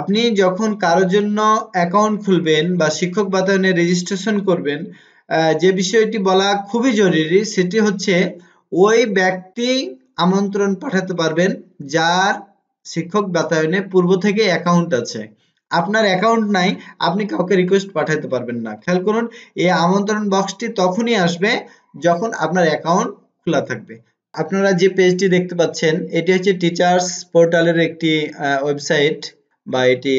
আপনি যখন কারোর জন্য অ্যাকাউন্ট খুলবেন বা শিক্ষক বাতায়নে রেজিস্ট্রেশন করবেন যে বিষয়টি বলা খুবই জরুরি সেটি হচ্ছে ওই ব্যক্তি আমন্ত্রণ পাঠাতে পারবেন যার শিক্ষক বাতায়নে পূর্ব থেকে অ্যাকাউন্ট আছে। আপনার অ্যাকাউন্ট নাই, আপনি কাউকে রিকোয়েস্ট পাঠাতে পারবেন না। খেয়াল করুন, এই আমন্ত্রণ বক্সটি তখনই আসবে যখন আপনার অ্যাকাউন্ট খোলা থাকবে। আপনারা যে পেজটি দেখতে পাচ্ছেন, এটি হচ্ছে টিচার্স পোর্টালের একটি ওয়েবসাইট বা এটি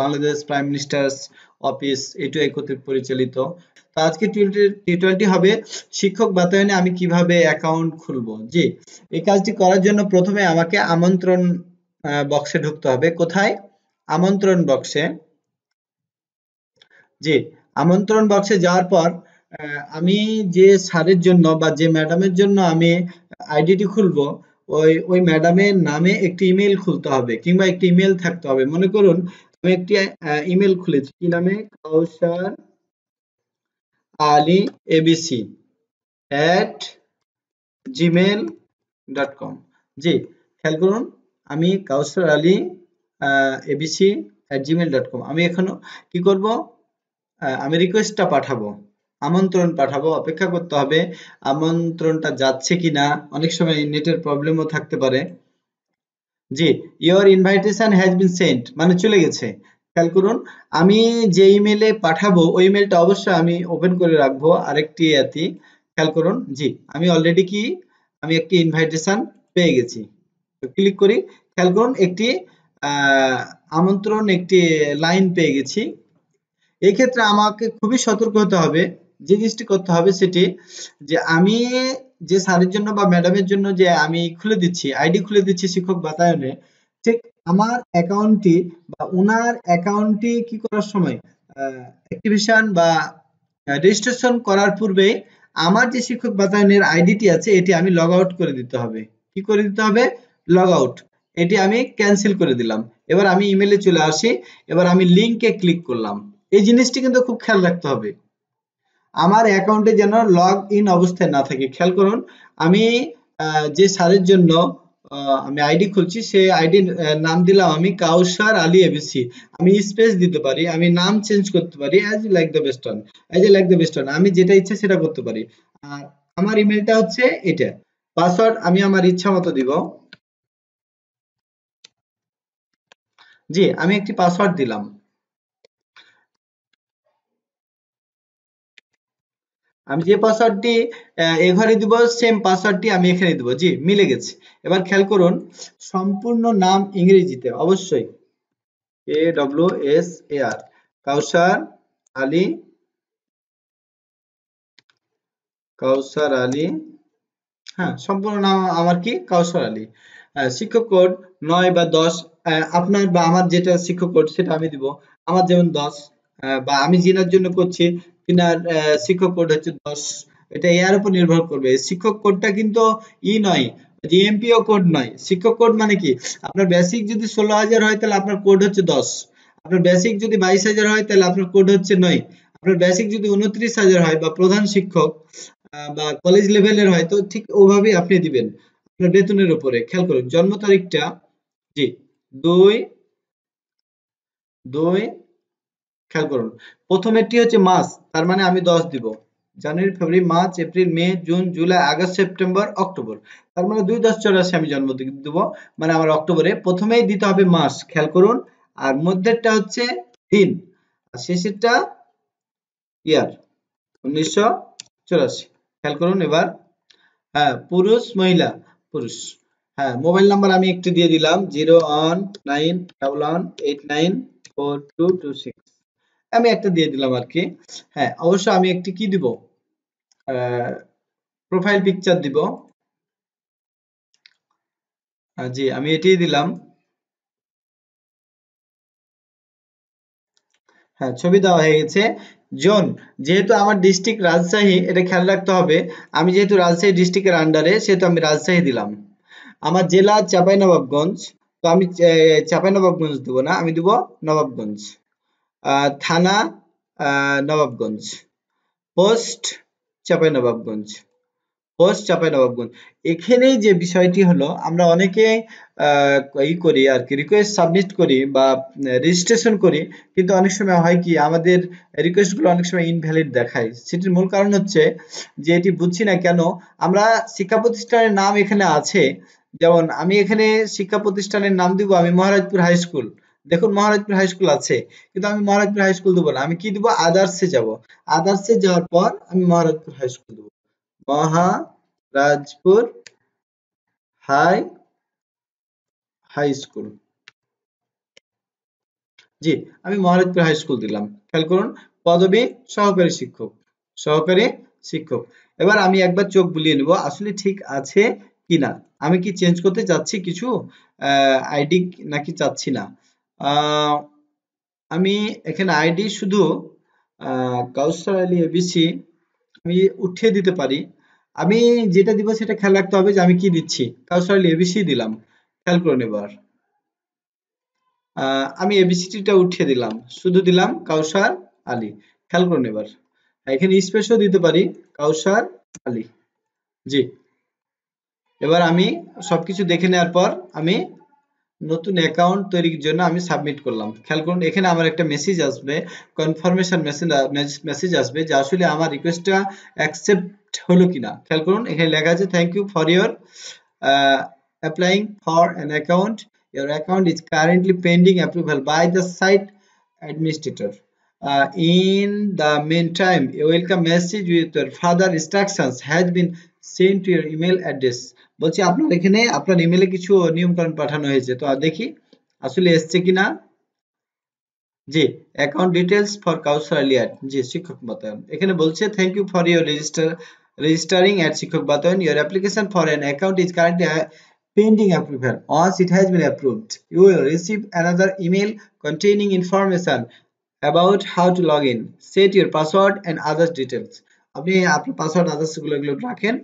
বাংলাদেশ প্রাইম মিনিস্টার্স অফিস এটু কর্তৃক পরিচালিত। তো আজকে টিউটোরিয়ালটি হবে শিক্ষক বাতায়নে আমি কীভাবে অ্যাকাউন্ট খুলবো? জি, এই কাজটি করার জন্য প্রথমে আমাকে আমন্ত্রণ বক্সে ঢুকতে হবে। কোথায়? আমন্ত্রণ বক্সে জি, আমন্ত্রণ বক্সে যাওয়ার পর আমি যে স্যারের জন্য বা যে ম্যাডামের জন্য আমি আইডিটি খুলবো ওই ওই ম্যাডামের নামে একটি ইমেল খুলতে হবে কিংবা একটি ইমেল থাকতে হবে। মনে করুন, আমি একটি ইমেল খুলেছি। কি নামে? Kausar Ali ABC at Gmail dot com জি, খেয়াল করুন, আমি Kausar Ali ABC at Gmail dot com আমি এখনও কি করব? আমি রিকোয়েস্টটা পাঠাবো। আমন্ত্রণ পাঠাবো, অপেক্ষা করতে হবে আমন্ত্রণটা যাচ্ছে কিনা। অনেক সময় নেটের প্রবলেমও থাকতে পারে। জি your invitation has been sent মানে চলে গেছে। খেয়াল করুন, আমি যে ইমেলে পাঠাবো, ওই ইমেলটা অবশ্যই আমি ওপেন করে রাখব আরেকটি ইয়াতি খেয়াল করুন, জি, আমি অলরেডি কি? আমি একটি ইনভাইটেশন পেয়ে গেছি। ক্লিক করি, খেয়াল করুন, একটি আমন্ত্রণ, একটি লাইন পেয়ে গেছি। এই ক্ষেত্রে আমাকে খুবই সতর্ক হতে হবে। যে জিনিসটি করতে হবে সেটি যে আমি যে স্যারের জন্য বা ম্যাডামের জন্য যে আমি খুলে দিচ্ছি, আইডি খুলে দিচ্ছি শিক্ষক বাতায়নে, ঠিক আমার অ্যাকাউন্টটি বা ওনার অ্যাকাউন্টটি কি করার সময় অ্যাক্টিভেশন বা রেজিস্ট্রেশন করার পূর্বে আমার যে শিক্ষক বাতায়নের আইডিটি আছে এটি আমি লগ আউট করে দিতে হবে। কি করে দিতে হবে? লগ আউট এটি আমি ক্যান্সেল করে দিলাম। এবার আমি ইমেলে চলে আসি। এবার আমি লিঙ্কে ক্লিক করলাম। এই জিনিসটি কিন্তু খুব খেয়াল রাখতে হবে। আমার অ্যাকাউন্টে যেন লগ ইন অবস্থায় না থাকে। খেয়াল করুন, আমি যে সারের জন্য আমি আইডি খুলছি সেই আইডি নাম দিলাম আমি কাউসার আলী এবিসি আমি স্পেস দিতে পারি, আমি নাম চেঞ্জ করতে পারি as like the best as like the best আমি যেটা ইচ্ছা সেটা করতে পারি। আর আমার ইমেলটা হচ্ছে এটা। পাসওয়ার্ড আমি আমার ইচ্ছা মতো দিব। জি, আমি একটি পাসওয়ার্ড দিলাম। আমি যে পাসওয়ার্ডটি এ দিব সেম পাসওয়ার্ডটি আমি এখানে দিব। জি, মিলে গেছে। এবার খেয়াল করুন, সম্পূর্ণ নাম ইংরেজিতে, অবশ্যই। A W S A R Kausar Ali Kausar Ali হ্যাঁ সম্পূর্ণ নাম আমার কি? কাউসার আলী। শিক্ষক কোড নয় বা দশ আপনার বা আমার যেটা শিক্ষক কোড, সেটা আমি দিব। আমার যেমন দশ বা আমি জিনার জন্য করছি কিনার শিক্ষক কোড হচ্ছে দশ। এটা এর উপর নির্ভর করবে। শিক্ষক কোডটা কিন্তু ই নয় জিএমপিও কোড নয়। শিক্ষক কোড মানে কি? আপনার বেসিক যদি ষোলো হাজার হয়, তাহলে আপনার কোড হচ্ছে দশ। আপনার বেসিক যদি বাইশ হাজার হয়, তাহলে আপনার কোড হচ্ছে নয়। আপনার বেসিক যদি উনত্রিশ হাজার হয়, বা প্রধান শিক্ষক বা কলেজ লেভেলের হয়, তো ঠিক ওভাবেই আপনি দিবেন। আপনার বেতনের উপরে। খেয়াল করুন, জন্ম তারিখটা, জি, দুই দুই খেয়াল করুন। প্রথমেরটি হচ্ছে মাস তার মানে আমি দশ দিব। January, February, March, April, May, June, July, August, September, October. তার মানে দুই দশ চৌরাশি আমি জন্ম দিব মানে আমার অক্টোবরে। প্রথমেই দিতে হবে মাস খেয়াল করুন। আর মধ্যেরটা হচ্ছে দিন আর শেষেরটা ইয়ার, উনিশশো চৌরাশি। খেয়াল করুন এবার। হ্যাঁ পুরুষ, মহিলা, পুরুষ। হ্যাঁ মোবাইল নাম্বার আমি একটু দিয়ে দিলাম, zero one nine double one eight nine four two two six. আমি একটা দিয়ে দিলাম আর কি। হ্যাঁ অবশ্য আমি একটি কি দিব? প্রোফাইল পিকচার দিব। জি, আমি এটি দিলাম। হ্যাঁ ছবি দেওয়া হয়ে গেছে। জোন, যেহেতু আমার ডিস্ট্রিক্ট রাজশাহী, এটা খেয়াল রাখতে হবে। আমি যেহেতু রাজশাহী ডিস্ট্রিক্টের আন্ডারে সেহেতু আমি রাজশাহী দিলাম। আমার জেলা চাঁপাইনবাবগঞ্জ, তো আমি চাঁপাইনবাবগঞ্জ দেব না, আমি দেব নবাবগঞ্জ। থানা Nawabganj. Post Chapainawabganj post, Chapai Nawabganj. এখানেই যে বিষয়টি হলো, আমরা অনেকে ই করি আর কি রিকোয়েস্ট সাবমিট করি বা রেজিস্ট্রেশন করি, কিন্তু অনেক সময় হয় কি, আমাদের রিকোয়েস্টগুলো অনেক সময় ইনভ্যালিড দেখায়। সেটির মূল কারণ হচ্ছে যে এটি বুঝছি না কেন, আমরা শিক্ষা প্রতিষ্ঠানের নাম এখানে আছে। যেমন আমি এখানে শিক্ষা প্রতিষ্ঠানের নাম দিব, আমি মহারাজপুর হাই স্কুল। দেখুন মহারাজপুর হাই স্কুল আছে, কিন্তু আমি মহারাজপুর হাই স্কুল দেবো না, আমি কি দিব? আদার্সে যাব। আদার্সে যাওয়ার পর আমি মহারাজপুর হাই স্কুল দেবো। মহারাজপুর হাই হাই স্কুল জি, আমি মহারাজপুর হাই স্কুল দিলাম। খেয়াল করুন, পদবী সহকারী শিক্ষক সহকারী শিক্ষক। এবার আমি একবার চোখ বুলিয়ে নেব, আসলে ঠিক আছে কিনা? আমি কি চেঞ্জ করতে চাচ্ছি কিছু? আইডি নাকি চাচ্ছি না? আমি এখানে আইডি শুধু কাউসার আলী এবিসি আমি উঠিয়ে দিতে পারি। আমি যেটা দিব সেটা খেয়াল রাখতে হবে যে আমি কি দিচ্ছি। কাউসার আলী এবিসি দিলাম, খেয়াল করুন এবার আমি এবিসিটিটা উঠিয়ে দিলাম, শুধু দিলাম কাউসার আলী, খেয়াল করুন এবার এখানে স্পেসও দিতে পারি কাউসার আলী। জি। এবার আমি সবকিছু দেখে নেওয়ার পর আমি নতুন অ্যাকাউন্ট তৈরির জন্য আমি সাবমিট করলাম। খেয়াল করুন এখানে আমার একটা মেসেজ আসবে কনফার্মেশন মেসেজ মেসেজ আসবে যে আসলে আমার রিকোয়েস্টটা অ্যাকসেপ্ট হলো কিনা। খেয়াল করুন এখানে লেখা আছে thank you for your applying for an account account is currently pending approval by the site administrator. Uh, in the meantime a welcome message with your further instructions has been sent to your email address বলছি আপনার এখানে আপনার ইমেলে কিছু নিয়মকানুন পাঠানো হয়েছে তো দেখি আসলে এসছে কিনা জি অ্যাকাউন্ট ডিটেলস ফর কাউসার আলিয়াট জি শিক্ষক বাতায়ন এখানে বলছে thank you for your register registering at Shikkhok বাতায়ন your application for an account is currently pending approval once it has been approved you will receive another email containing information about how to log in set your password and other details আপনি আপনার password আদার্সগুলো এগুলো রাখেন।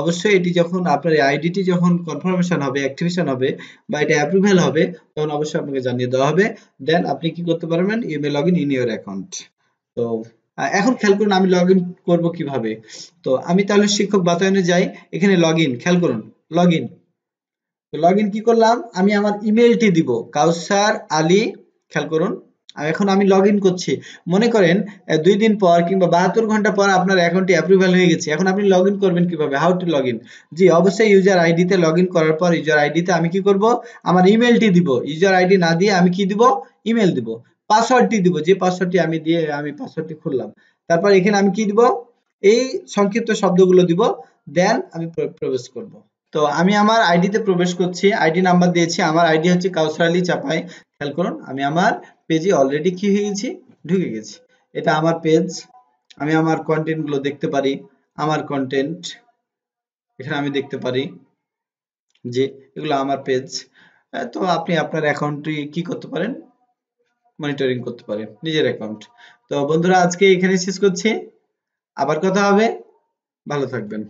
অবশ্যই এটি যখন আপনার আইডিটি যখন কনফার্মেশন হবে অ্যাক্টিভেশন হবে বা এটা অ্যাপ্রুভাল হবে, তখন অবশ্যই আপনাকে জানিয়ে দেওয়া হবে। দেন আপনি কি করতে পারবেন? You may log in in your account তো এখন খেয়াল করুন আমি লগ ইন করব কীভাবে। তো, আমি তাহলে শিক্ষক বাতায়নে যাই। এখানে লগ ইন খেয়াল করুন লগ ইন লগ ইন কি করলাম? আমি আমার ইমেলটি দিব। কাউসার আলী, খেয়াল করুন। এখন আমি লগ ইন করছি। মনে করেন দুই দিন পর কিংবা বাহাত্তর ঘণ্টা পর আপনার অ্যাকাউন্টটি অ্যাপ্রুভাল হয়ে গেছে। এখন আপনি লগ করবেন কীভাবে? হাউ টু লগ জি, অবশ্যই ইউজার আইডিতে লগ করার পর ইউজার আইডিতে আমি কি করব? আমার ইমেলটি দিব। ইউজার আইডি না দিয়ে আমি কি দিব? ইমেল দিব। পাসওয়ার্ডটি দিব। যে পাসওয়ার্ডটি আমি দিয়ে, আমি পাসওয়ার্ডটি খুললাম। তারপর এখানে আমি কি দিব? এই সংক্ষিপ্ত শব্দগুলো দিব। দেন আমি প্রবেশ করব। তো আমি আমার আইডিতে প্রবেশ করছি। আইডি নাম্বার দিয়েছি। আমার আইডি হচ্ছে কাউসার আলী চাপাই। খেয়াল করুন, আমি আমার পেজে অলরেডি কি হয়ে গেছি, ঢুকে গেছি। এটা আমার পেজ আমি আমার কন্টেন্টগুলো দেখতে পারি। আমার কন্টেন্ট এখানে আমি দেখতে পারি যে এগুলো আমার পেজ তো আপনি আপনার অ্যাকাউন্টটি কি করতে পারেন? মনিটরিং করতে পারেন, নিজের অ্যাকাউন্ট তো বন্ধুরা, আজকে এখানে শেষ করছি। আবার কথা হবে। ভালো থাকবেন।